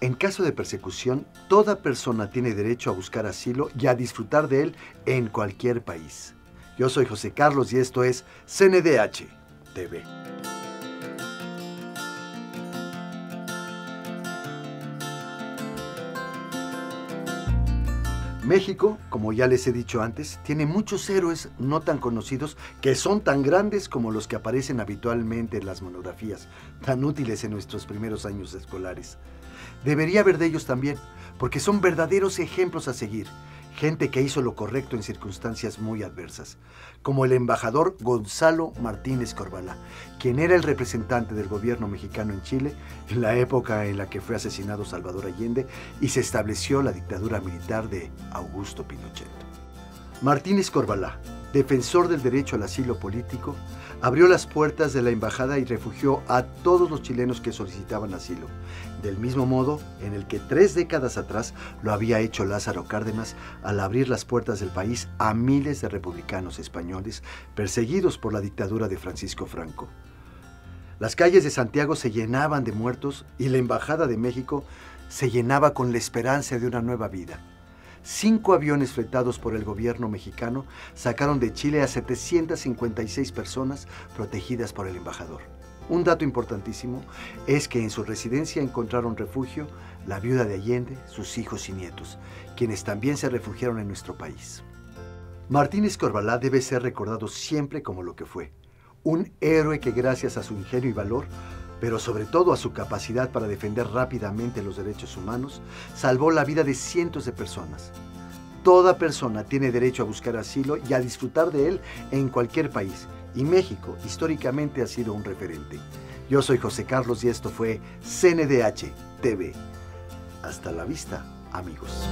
En caso de persecución, toda persona tiene derecho a buscar asilo y a disfrutar de él en cualquier país. Yo soy José Carlos y esto es CNDH TV. México, como ya les he dicho antes, tiene muchos héroes no tan conocidos que son tan grandes como los que aparecen habitualmente en las monografías, tan útiles en nuestros primeros años escolares. Debería haber de ellos también, porque son verdaderos ejemplos a seguir, gente que hizo lo correcto en circunstancias muy adversas, como el embajador Gonzalo Martínez Corbalá, quien era el representante del gobierno mexicano en Chile en la época en la que fue asesinado Salvador Allende y se estableció la dictadura militar de Augusto Pinochet. Martínez Corbalá, defensor del derecho al asilo político, abrió las puertas de la embajada y refugió a todos los chilenos que solicitaban asilo, del mismo modo en el que tres décadas atrás lo había hecho Lázaro Cárdenas al abrir las puertas del país a miles de republicanos españoles perseguidos por la dictadura de Francisco Franco. Las calles de Santiago se llenaban de muertos y la Embajada de México se llenaba con la esperanza de una nueva vida cinco aviones fletados por el gobierno mexicano sacaron de Chile a 756 personas protegidas por el embajador. Un dato importantísimo es que en su residencia encontraron refugio la viuda de Allende, sus hijos y nietos, quienes también se refugiaron en nuestro país. Martínez Corbalá debe ser recordado siempre como lo que fue, un héroe que gracias a su ingenio y valor pero sobre todo a su capacidad para defender rápidamente los derechos humanos, salvó la vida de cientos de personas. Toda persona tiene derecho a buscar asilo y a disfrutar de él en cualquier país, y México históricamente ha sido un referente. Yo soy José Carlos y esto fue CNDH TV. Hasta la vista, amigos.